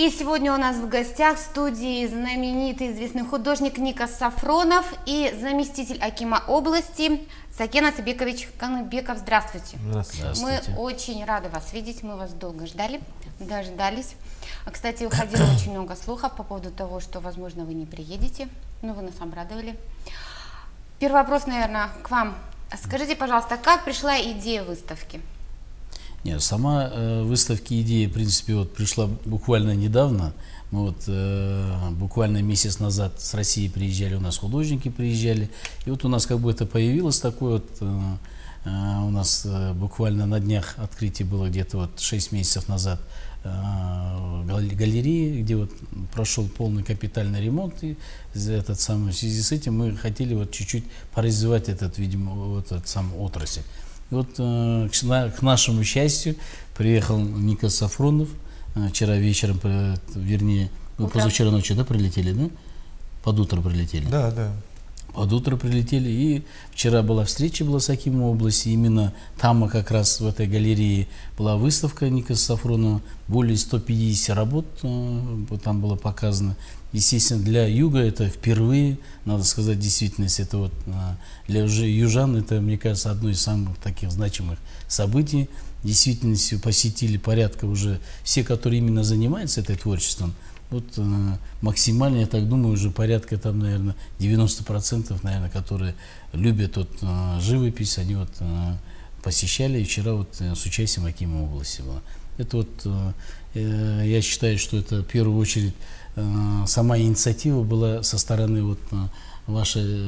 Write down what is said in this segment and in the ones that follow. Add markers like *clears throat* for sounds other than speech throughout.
И сегодня у нас в гостях в студии знаменитый известный художник Ника Сафронов и заместитель Акима области Сакен Ацебекович Каныбеков. Здравствуйте. Здравствуйте. Мы очень рады вас видеть, мы вас долго ждали, дождались. А, кстати, выходило *coughs* очень много слухов по поводу того, что, возможно, вы не приедете, но вы нас обрадовали. Первый вопрос, наверное, к вам. Скажите, пожалуйста, как пришла идея выставки? Нет, сама э, выставки идея, в принципе, вот пришла буквально недавно. Мы вот э, буквально месяц назад с России приезжали, у нас художники приезжали. И вот у нас как бы это появилось такое вот, э, э, у нас э, буквально на днях открытие было где-то вот 6 месяцев назад э, галереи, где вот прошел полный капитальный ремонт. И этот самый, в связи с этим мы хотели вот чуть-чуть поразвивать этот, видимо, вот этот сам отрасль. И вот э, к нашему счастью приехал Ника Сафронов. Э, вчера вечером, вернее, вы позавчера ночью, да, прилетели, да? Под утро прилетели? Да, да. Под утро прилетели. И вчера была встреча была с Акимом области. Именно там как раз в этой галерее была выставка Ника Сафронова. Более 150 работ э, там было показано. Естественно, для юга это впервые, надо сказать, действительность, это вот а, для южан это, мне кажется, одно из самых таких значимых событий. Действительностью посетили порядка уже все, которые именно занимаются этой творчеством. Вот э, максимально, я так думаю, уже порядка там, наверное, 90%, наверное, которые любят вот, э, живопись, они вот э, посещали. И вчера вот с участием Акима области было. Это вот, я считаю, что это в первую очередь сама инициатива была со стороны вот вашей,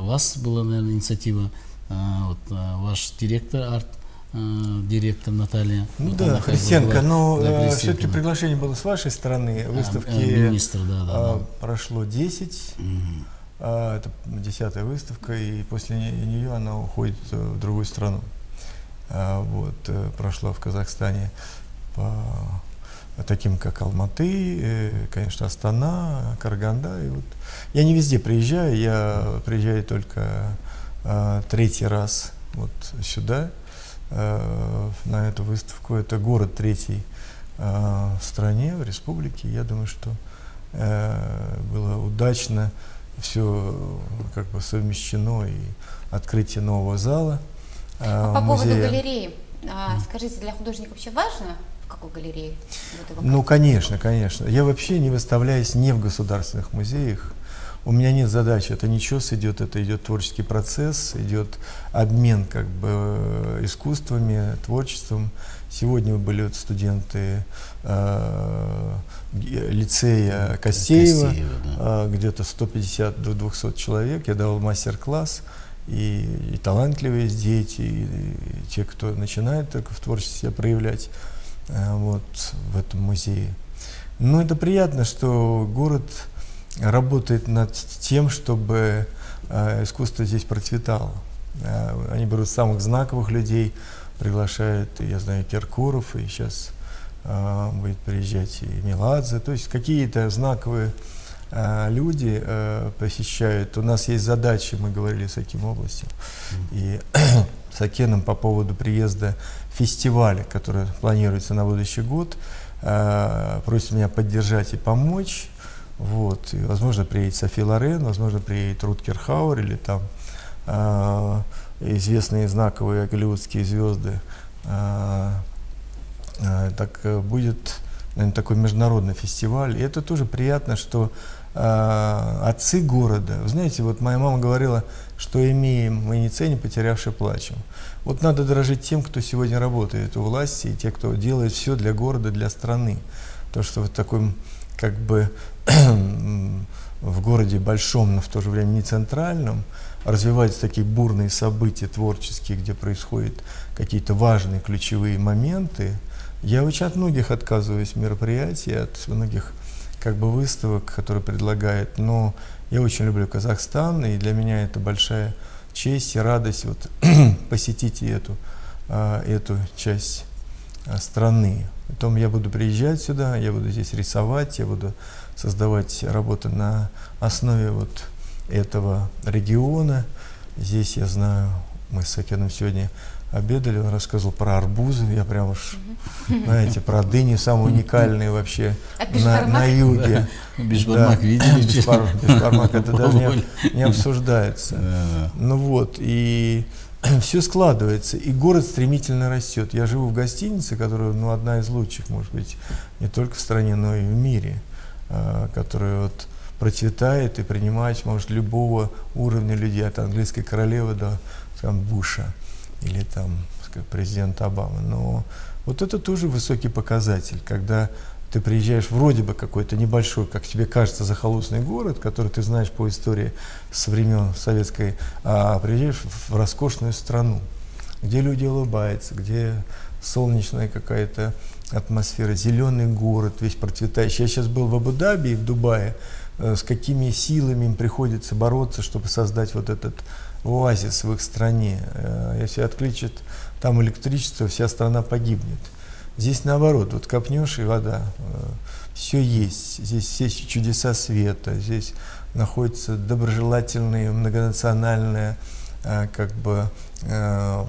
вас была, наверное, инициатива, вот ваш директор арт, директор Наталья. Ну вот да, Христенко, но да, все-таки приглашение было с вашей стороны, выставки а, министр, да, да, да. прошло 10, mm. это десятая выставка, и после нее она уходит в другую страну. Вот, прошла в Казахстане по таким как Алматы, э, конечно, Астана, Караганда. И вот. Я не везде приезжаю, я приезжаю только э, третий раз вот сюда, э, на эту выставку. Это город третий э, в стране, в республике. Я думаю, что э, было удачно все как бы совмещено и открытие нового зала. Э, а по музея. поводу галереи, а, скажите, для художника вообще важно какой галерее? Ну, конечно, конечно. Я вообще не выставляюсь не в государственных музеях. У меня нет задачи, это ничего идет, это идет творческий процесс, идет обмен как бы э, искусствами, творчеством. Сегодня были вот студенты э, лицея Костеева, Костеева да. э, где-то 150 до 200 человек. Я давал мастер-класс, и, и талантливые дети, и, и те, кто начинает только в творчестве себя проявлять. Э, вот, в этом музее. Ну, это приятно, что город работает над тем, чтобы э, искусство здесь процветало. Э, они берут самых знаковых людей, приглашают, я знаю, Киркоров, и сейчас э, будет приезжать и Меладзе. То есть какие-то знаковые люди посещают. У нас есть задачи, мы говорили с таким областью. И *clears throat* с Акеном по поводу приезда фестиваля, который планируется на будущий год. Просит меня поддержать и помочь. Вот. И, возможно, приедет Софи Лорен, возможно, приедет Руткер Хауэр или там э, известные знаковые голливудские звезды. Э, э, так будет наверное, такой международный фестиваль. И это тоже приятно, что э, отцы города, вы знаете, вот моя мама говорила, что имеем мы не ценим, потерявши плачем. Вот надо дорожить тем, кто сегодня работает у власти, и те, кто делает все для города, для страны. То, что в таком, как бы, *clears throat* в городе большом, но в то же время не центральном, развиваются такие бурные события творческие, где происходят какие-то важные ключевые моменты. Я очень от многих отказываюсь мероприятий, от многих как бы выставок, которые предлагают, но я очень люблю Казахстан, и для меня это большая честь и радость вот, *clears throat* посетить эту, а, эту часть а, страны. Потом я буду приезжать сюда, я буду здесь рисовать, я буду создавать работы на основе вот этого региона. Здесь, я знаю, мы с Акеном сегодня обедали, он рассказывал про арбузы, я прям уж, знаете, про дыни, самые уникальные вообще на, на юге. Бешбармак видели? Бешбармак, это даже не, не обсуждается. Ну вот, и *clears throat* все складывается, и город стремительно растет. Я живу в гостинице, которая, ну, одна из лучших, может быть, не только в стране, но и в мире, а, которая вот процветает и принимать может любого уровня людей, от английской королевы до там, Буша или там президента Обамы. Но вот это тоже высокий показатель, когда ты приезжаешь вроде бы какой-то небольшой, как тебе кажется, захолустный город, который ты знаешь по истории со времен советской, а приезжаешь в роскошную страну, где люди улыбаются, где солнечная какая-то атмосфера, зеленый город, весь процветающий. Я сейчас был в Абу-Даби и в Дубае, э, с какими силами им приходится бороться, чтобы создать вот этот оазис в их стране. Э, если отключат там электричество, вся страна погибнет. Здесь наоборот, вот копнешь и вода, э, все есть, здесь все чудеса света, здесь находится доброжелательная, многонациональная э, как бы э,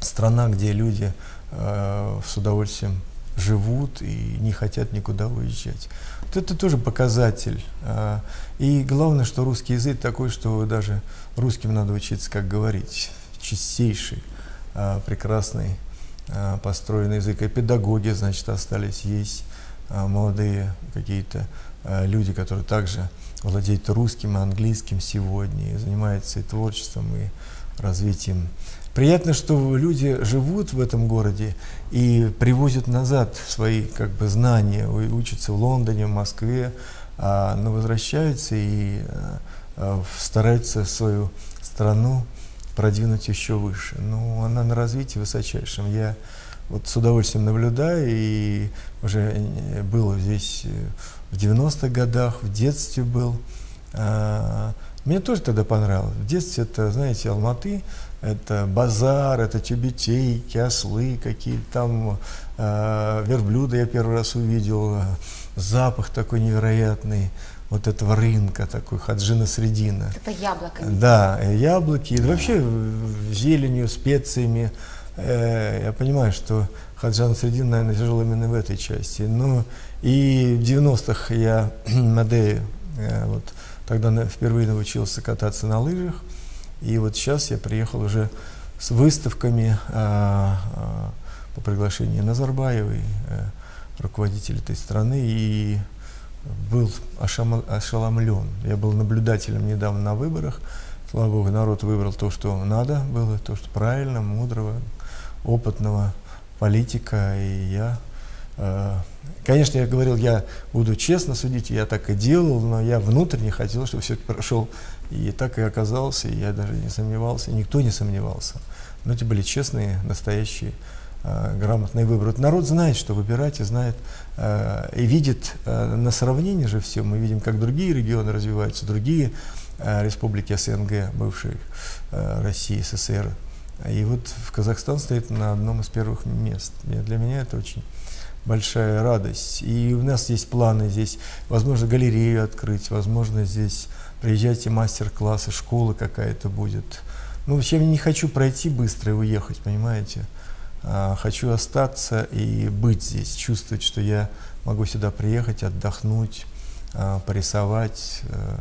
страна, где люди с удовольствием живут и не хотят никуда уезжать. Вот это тоже показатель. И главное, что русский язык такой, что даже русским надо учиться, как говорить, чистейший, прекрасный Э, построенный язык, и педагоги, значит, остались, есть э, молодые какие-то э, люди, которые также владеют русским и английским сегодня, и занимаются и творчеством, и развитием. Приятно, что люди живут в этом городе и привозят назад свои как бы, знания, учатся в Лондоне, в Москве, а, но возвращаются и стараются свою страну продвинуть еще выше. Ну, она на развитии высочайшем. Я вот с удовольствием наблюдаю и уже э, был здесь э, в 90-х годах, в детстве был. А, мне тоже тогда понравилось. В детстве это, знаете, Алматы, это базар, это тюбетейки, ослы какие-то там, э, верблюда я первый раз увидел, запах такой невероятный вот этого рынка такой, хаджина средина. Это яблоко. Да, яблоки, и вообще зеленью, специями. Э, я понимаю, что хаджан средин, наверное, тяжело именно в этой части. Ну, и в 90-х я *clears throat* на Дее, э, вот, тогда впервые научился кататься на лыжах. И вот сейчас я приехал уже с выставками а, а, по приглашению Назарбаевой, э, руководителя этой страны, и был ошеломлен. Я был наблюдателем недавно на выборах. Слава Богу, народ выбрал то, что надо было, то, что правильно, мудрого, опытного политика. И я, э, конечно, я говорил, я буду честно судить, я так и делал, но я внутренне хотел, чтобы все прошел. И так и оказался, и я даже не сомневался, никто не сомневался. Но это были честные, настоящие грамотный выбор. Народ знает, что выбирать, и знает, э, и видит э, на сравнении же все. Мы видим, как другие регионы развиваются, другие республики СНГ, бывшие России, СССР. И вот в Казахстан стоит на одном из первых мест. Для меня это очень большая радость. И у нас есть планы здесь, возможно, галерею открыть, возможно, здесь приезжайте мастер-классы, школа какая-то будет. Ну, вообще, я не хочу пройти быстро и уехать, понимаете? А, хочу остаться и быть здесь, чувствовать, что я могу сюда приехать, отдохнуть, а, порисовать, э,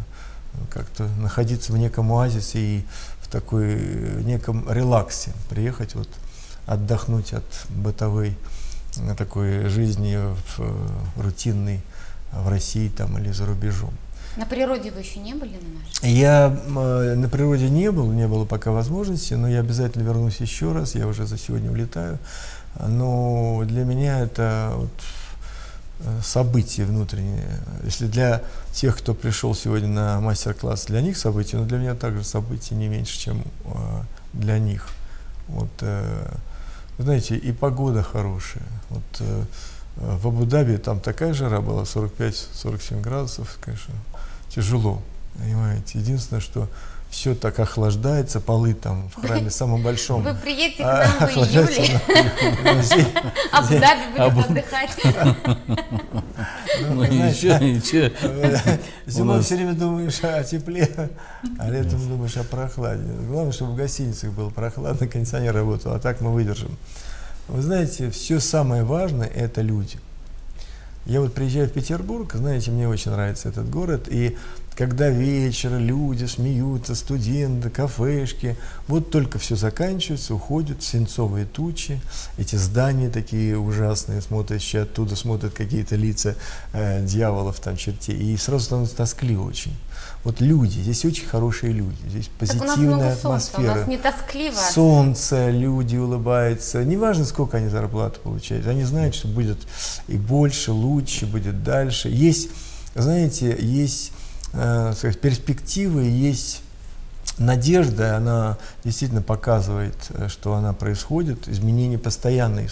как-то находиться в неком оазисе и в такой в неком релаксе, приехать вот отдохнуть от бытовой э, такой жизни в, э, рутинной в России там или за рубежом. На природе вы еще не были на нашей? Я э, на природе не был, не было пока возможности, но я обязательно вернусь еще раз, я уже за сегодня улетаю. Но для меня это вот э, событие внутреннее. Если для тех, кто пришел сегодня на мастер-класс, для них событие, но для меня также событие не меньше, чем э, для них. Вот, э, знаете, и погода хорошая. Вот, э, в Абу-Даби там такая жара была, 45-47 градусов, конечно тяжело, понимаете. Единственное, что все так охлаждается, полы там в храме самом большом. Вы приедете к нам в июле, *laughs* Абу-Даби будет отдыхать. Ну, ничего, ничего. Зимой все время думаешь о тепле, а летом думаешь о прохладе. Главное, чтобы в гостиницах было прохладно, кондиционер работал, а так мы выдержим. Вы знаете, все самое важное – это люди. Я вот приезжаю в Петербург, знаете, мне очень нравится этот город, и когда вечер, люди смеются, студенты, кафешки, вот только все заканчивается, уходят свинцовые тучи, эти здания такие ужасные, смотрящие оттуда, смотрят какие-то лица э, дьяволов, там, чертей, и сразу становится тоскливо очень. Вот люди, здесь очень хорошие люди, здесь позитивная так у нас атмосфера. Солнца, у нас не тоскливо. Солнце, люди улыбаются. Неважно, сколько они зарплату получают. Они знают, что будет и больше, лучше, будет дальше. Есть, знаете, есть э, сказать, перспективы, есть надежда, она действительно показывает, э, что она происходит, изменения постоянно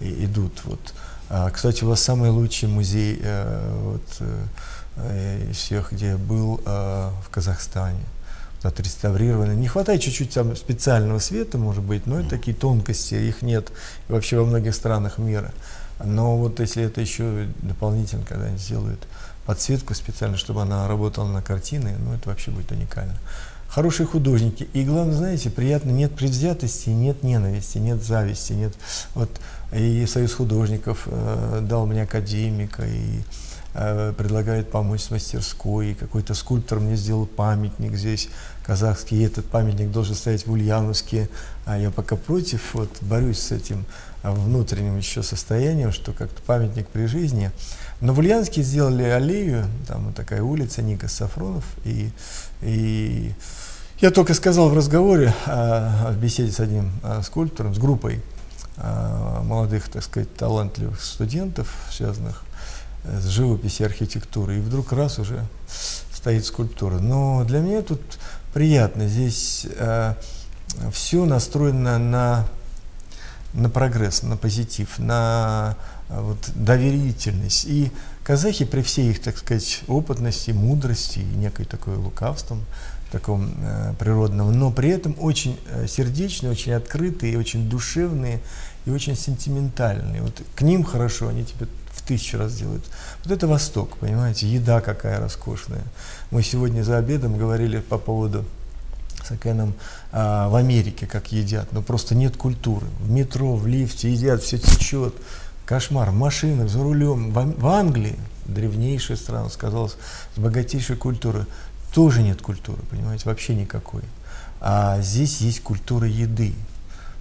идут. Вот. А, кстати, у вас самый лучший музей э, вот, э, из всех, где я был в Казахстане отреставрированы. Не хватает чуть-чуть там специального света, может быть, но это такие тонкости, их нет вообще во многих странах мира. Но вот если это еще дополнительно когда-нибудь сделают, подсветку специально, чтобы она работала на картины, ну это вообще будет уникально. Хорошие художники. И главное, знаете, приятно, нет предвзятости, нет ненависти, нет зависти, нет... Вот и Союз художников э, дал мне академика, и э, предлагает помочь с мастерской, и какой-то скульптор мне сделал памятник здесь, казахский, и этот памятник должен стоять в Ульяновске, а я пока против, вот борюсь с этим внутренним еще состоянием, что как-то памятник при жизни, но в Ульяновске сделали аллею, там вот такая улица Ника Сафронов, и, и я только сказал в разговоре, в беседе с одним а, скульптором, с группой а, молодых, так сказать, талантливых студентов, связанных с живописью и архитектурой, и вдруг раз уже стоит скульптура. Но для меня тут приятно, здесь а, все настроено на, на прогресс, на позитив, на вот, доверительность. И казахи при всей их, так сказать, опытности, мудрости и некой такой лукавством, таком э, природном, но при этом очень э, сердечные, очень открытые, очень душевные и очень сентиментальные. Вот к ним хорошо, они тебе в тысячу раз делают. Вот это Восток, понимаете, еда какая роскошная. Мы сегодня за обедом говорили по поводу с Акеном а, в Америке, как едят, но просто нет культуры. В метро, в лифте едят, все течет, Кошмар. В машинах, за рулем. В, в Англии, древнейшая страна, сказалось, с богатейшей культурой, тоже нет культуры, понимаете, вообще никакой. А здесь есть культура еды.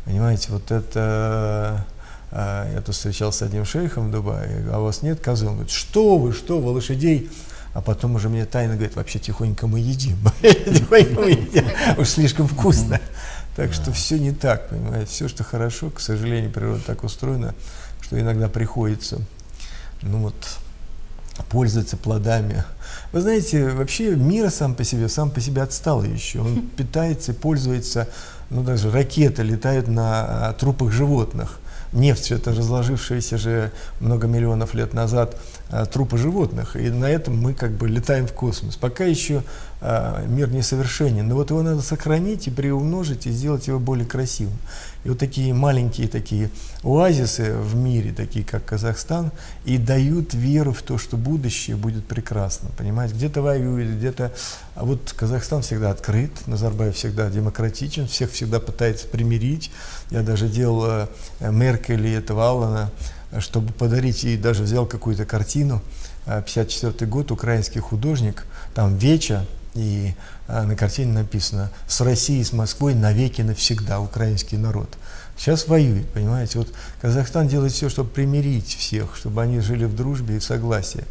Понимаете, вот это... А, я тут встречался с одним шейхом в Дубае, а у вас нет козы? Он говорит, что вы, что вы, лошадей? А потом уже мне тайно говорит, вообще тихонько мы едим. *laughs* Тихонько мы едим, уж слишком вкусно. Так что все не так, понимаете, все, что хорошо, к сожалению, природа так устроена, что иногда приходится, ну вот, пользоваться плодами. Вы знаете, вообще мир сам по себе, сам по себе отстал еще. Он *laughs* питается и пользуется, ну даже ракеты летают на а, трупах животных. Нефть, это разложившаяся же много миллионов лет назад а, трупы животных. И на этом мы как бы летаем в космос. Пока еще мир несовершенен. Но вот его надо сохранить и приумножить, и сделать его более красивым. И вот такие маленькие такие оазисы в мире, такие как Казахстан, и дают веру в то, что будущее будет прекрасно. Понимаете, где-то воюют, где-то... А вот Казахстан всегда открыт, Назарбаев всегда демократичен, всех всегда пытается примирить. Я даже делал э, Меркель и этого Аллана, чтобы подарить, и даже взял какую-то картину, 54 э, год, украинский художник, там Веча, и а, на картине написано «С Россией, с Москвой навеки навсегда украинский народ». Сейчас воюет, понимаете. Вот Казахстан делает все, чтобы примирить всех, чтобы они жили в дружбе и в согласии.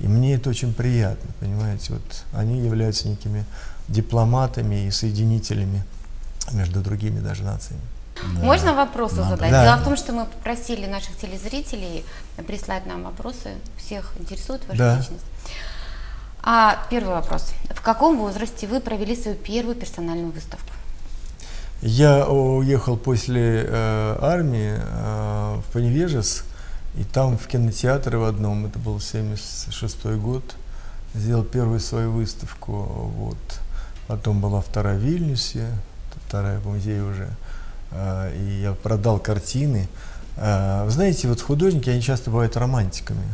И мне это очень приятно, понимаете. Вот они являются некими дипломатами и соединителями между другими даже нациями. Да. Можно вопросы Надо. задать? Да. Дело в том, что мы попросили наших телезрителей прислать нам вопросы. Всех интересует ваша да. личность. А первый вопрос. В каком возрасте вы провели свою первую персональную выставку? Я уехал после э, армии э, в Поневежес, и там в кинотеатре в одном, это был 76 год, сделал первую свою выставку. Вот. Потом была вторая в Вильнюсе, вторая в музее уже. Э, и я продал картины. Э, знаете, вот художники, они часто бывают романтиками.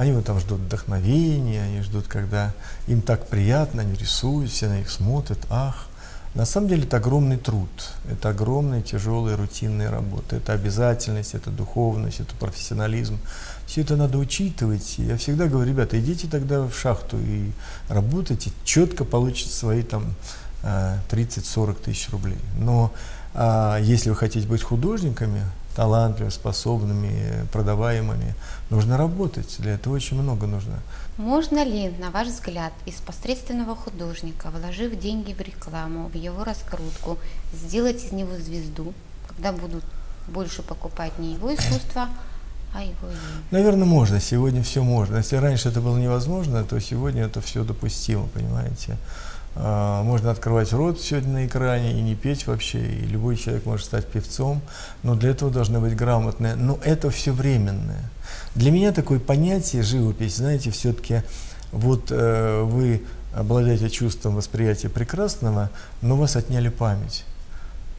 Они вот там ждут вдохновения, они ждут, когда им так приятно, они рисуют, все на них смотрят, ах. На самом деле это огромный труд, это огромная тяжелая рутинная работа, это обязательность, это духовность, это профессионализм. Все это надо учитывать. Я всегда говорю, ребята, идите тогда в шахту и работайте, четко получите свои там 30-40 э, тысяч рублей. Но а, если вы хотите быть художниками, талантливыми, способными, продаваемыми, нужно работать. Для этого очень много нужно. Можно ли, на ваш взгляд, из посредственного художника, вложив деньги в рекламу, в его раскрутку, сделать из него звезду, когда будут больше покупать не его искусство, а его имя? Наверное, можно. Сегодня все можно. Если раньше это было невозможно, то сегодня это все допустимо, понимаете? А, можно открывать рот сегодня на экране и не петь вообще, и любой человек может стать певцом, но для этого должна быть грамотная. Но это все временное. Для меня такое понятие живопись, знаете, все-таки вот э, вы обладаете чувством восприятия прекрасного, но вас отняли память.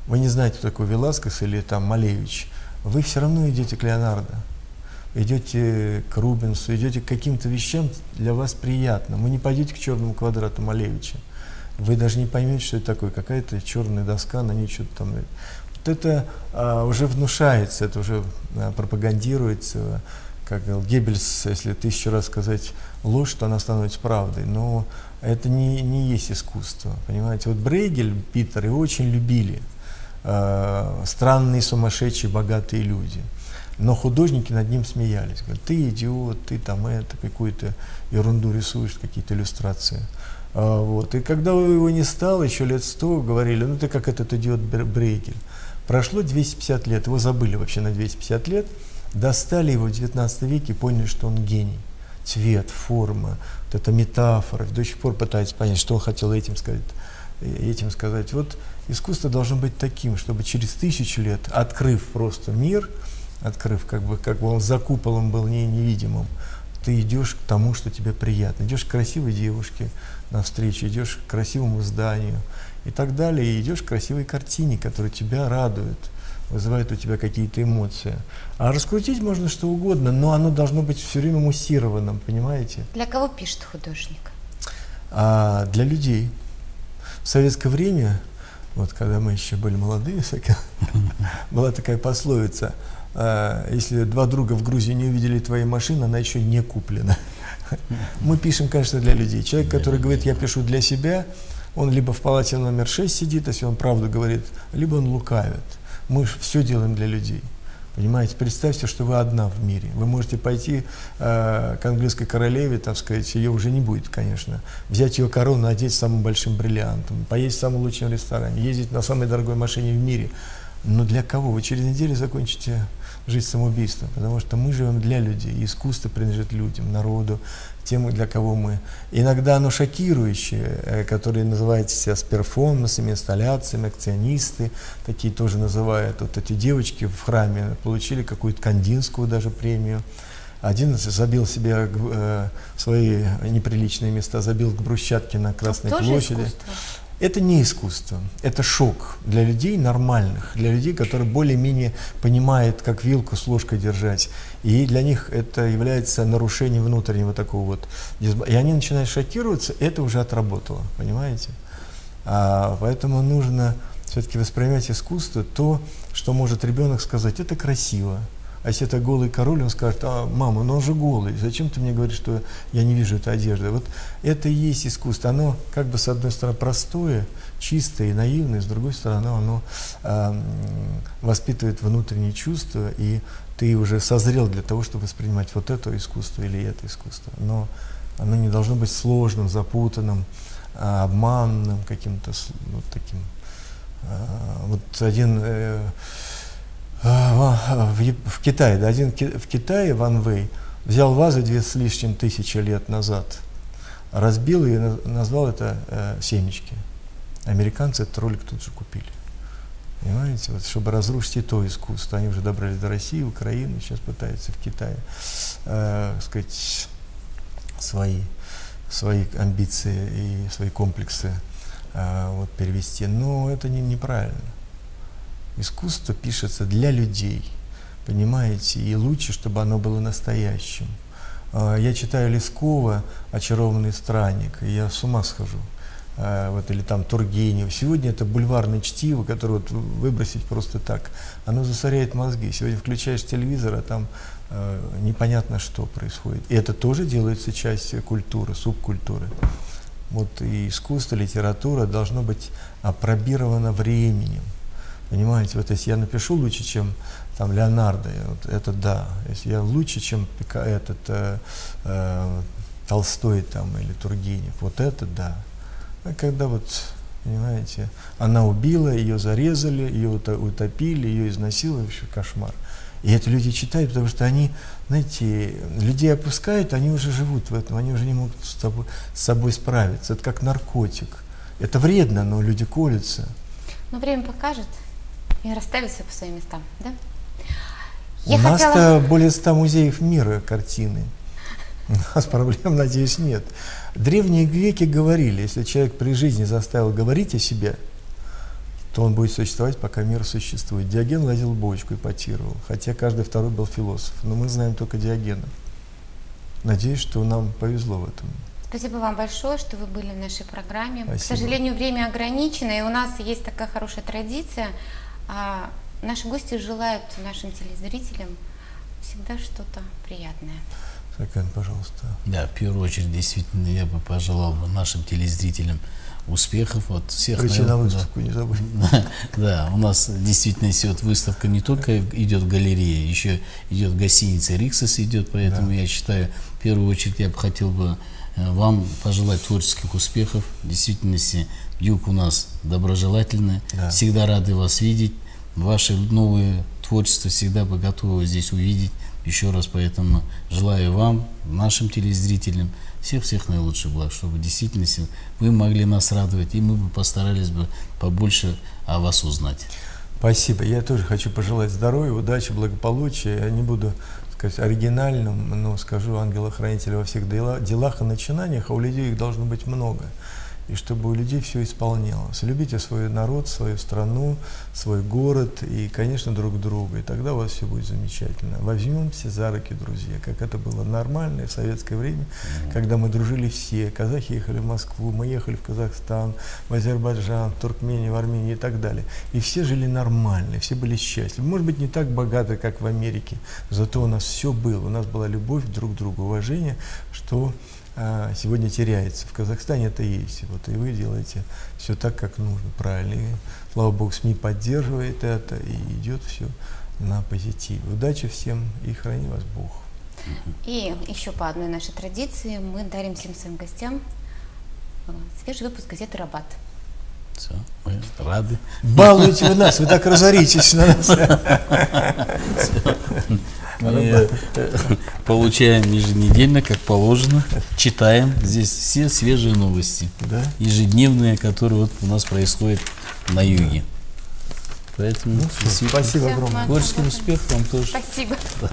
Вы не знаете, кто такой Веласкес или там Малевич. Вы все равно идете к Леонардо, идете к Рубенсу, идете к каким-то вещам для вас приятным. Вы не пойдете к черному квадрату Малевича вы даже не поймете, что это такое, какая-то черная доска, на ней что-то там. Вот это а, уже внушается, это уже а, пропагандируется, как говорил Геббельс, если тысячу раз сказать ложь, то она становится правдой. Но это не, не есть искусство, понимаете. Вот Брейгель, Питер, его очень любили. Э, странные, сумасшедшие, богатые люди. Но художники над ним смеялись. Говорят, ты идиот, ты там это, какую-то ерунду рисуешь, какие-то иллюстрации. А, вот. И когда его не стало, еще лет сто, говорили, ну ты как этот идиот Брейгель. Прошло 250 лет, его забыли вообще на 250 лет, достали его в 19 веке и поняли, что он гений. Цвет, форма, вот эта метафора, до сих пор пытаются понять, что он хотел этим сказать. Этим сказать. Вот искусство должно быть таким, чтобы через тысячу лет, открыв просто мир, открыв, как бы, как бы он за куполом был не, невидимым, ты идешь к тому, что тебе приятно. Идешь к красивой девушке навстречу, идешь к красивому зданию и так далее, и идешь к красивой картине, которая тебя радует, вызывает у тебя какие-то эмоции. А раскрутить можно что угодно, но оно должно быть все время муссированным, понимаете? Для кого пишет художник? А, для людей. В советское время, вот когда мы еще были молодые, *laughs* была такая пословица – если два друга в Грузии не увидели твоей машины, она еще не куплена. *laughs* Мы пишем, конечно, для людей. Человек, который говорит, я пишу для себя, он либо в палате номер 6 сидит, если он правду говорит, либо он лукавит. Мы все делаем для людей. Понимаете, представьте, что вы одна в мире. Вы можете пойти э, к английской королеве, так сказать, ее уже не будет, конечно, взять ее корону, одеть самым большим бриллиантом, поесть в самом лучшем ресторане, ездить на самой дорогой машине в мире. Но для кого? Вы через неделю закончите жизнь самоубийства, потому что мы живем для людей, искусство принадлежит людям, народу, тем, для кого мы. Иногда оно шокирующее, э, которые называют себя с перформансами, инсталляциями, акционисты, такие тоже называют. Вот эти девочки в храме получили какую-то кандинскую даже премию. Один забил себе э, свои неприличные места, забил к брусчатке на Красной площади. Искусство. Это не искусство, это шок для людей нормальных, для людей, которые более-менее понимают, как вилку с ложкой держать. И для них это является нарушением внутреннего такого вот. И они начинают шокироваться, это уже отработало, понимаете? А, поэтому нужно все-таки воспринимать искусство то, что может ребенок сказать, это красиво, а если это голый король, он скажет, а, мама, ну он же голый, зачем ты мне говоришь, что я не вижу этой одежды? Вот это и есть искусство. Оно как бы с одной стороны простое, чистое и наивное, с другой стороны оно э, воспитывает внутренние чувства, и ты уже созрел для того, чтобы воспринимать вот это искусство или это искусство. Но оно не должно быть сложным, запутанным, а, обманным, каким-то вот таким. Вот один э, в, в Китае, да, один в Китае, Ван Вэй, взял вазу две с лишним тысячи лет назад, разбил и назвал это э, семечки. Американцы этот ролик тут же купили. Понимаете, вот, чтобы разрушить и то искусство. Они уже добрались до России, Украины, сейчас пытаются в Китае, э, сказать, свои, свои амбиции и свои комплексы э, вот, перевести. Но это не, неправильно. Искусство пишется для людей, понимаете, и лучше, чтобы оно было настоящим. А, я читаю Лескова «Очарованный странник», и я с ума схожу. А, вот, или там Тургенев. Сегодня это бульварное чтиво, которое вот выбросить просто так. Оно засоряет мозги. Сегодня включаешь телевизор, а там э, непонятно, что происходит. И это тоже делается частью культуры, субкультуры. Вот и искусство, литература должно быть опробировано временем. Понимаете, вот если я напишу лучше, чем там Леонардо, вот это да. Если я лучше, чем этот э, э, Толстой там или Тургенев, вот это да. А когда вот, понимаете, она убила, ее зарезали, ее утопили, ее изнасиловали, вообще кошмар. И это люди читают, потому что они, знаете, людей опускают, они уже живут в этом, они уже не могут с собой, с собой справиться. Это как наркотик. Это вредно, но люди колются. Но время покажет и расставит все по своим местам, да? Я У хотела... нас-то более ста музеев мира картины. У нас проблем, надеюсь, нет. Древние греки говорили, если человек при жизни заставил говорить о себе, то он будет существовать, пока мир существует. Диоген лазил бочку и потировал, хотя каждый второй был философ. Но мы знаем только Диогена. Надеюсь, что нам повезло в этом. Спасибо вам большое, что вы были в нашей программе. Спасибо. К сожалению, время ограничено, и у нас есть такая хорошая традиция. А, наши гости желают нашим телезрителям всегда что-то приятное. Сакан, пожалуйста. Да, в первую очередь, действительно, я бы пожелал нашим телезрителям успехов. Вот всех, Прийти на выставку, да. не забудь. *laughs* да, у нас действительно идет выставка, не только идет галерея, еще идет гостиница Риксос идет, поэтому да. я считаю, в первую очередь я бы хотел бы вам пожелать творческих успехов. В действительности Дюк у нас доброжелательный, да. всегда рады вас видеть. Ваши новые творчества всегда бы готовы здесь увидеть. Еще раз поэтому желаю вам, нашим телезрителям, всех-всех наилучших благ, чтобы в действительности вы могли нас радовать, и мы бы постарались бы побольше о вас узнать. Спасибо. Я тоже хочу пожелать здоровья, удачи, благополучия. Я не буду сказать оригинальным, но скажу ангела-хранителя во всех делах и начинаниях, а у людей их должно быть много и чтобы у людей все исполнялось. Любите свой народ, свою страну, свой город и, конечно, друг друга, и тогда у вас все будет замечательно. Возьмемся за руки, друзья, как это было нормально в советское время, mm-hmm. когда мы дружили все. Казахи ехали в Москву, мы ехали в Казахстан, в Азербайджан, в Туркмению, в Армению и так далее. И все жили нормально, все были счастливы. Может быть, не так богаты, как в Америке, зато у нас все было. У нас была любовь друг к другу, уважение, что сегодня теряется. В Казахстане это есть. Вот и вы делаете все так, как нужно, правильно. И, слава Богу, СМИ поддерживает это, и идет все на позитив. Удачи всем и храни вас Бог. И еще по одной нашей традиции мы дарим всем своим гостям э, свежий выпуск газеты «Рабат». Все, мы рады. Балуете вы нас, вы так разоритесь на нас. Мы э, получаем еженедельно, как положено, читаем здесь все свежие новости, да? ежедневные, которые вот у нас происходят на юге. Поэтому ну, спасибо огромное. Творческий успех вам тоже. Спасибо. Да.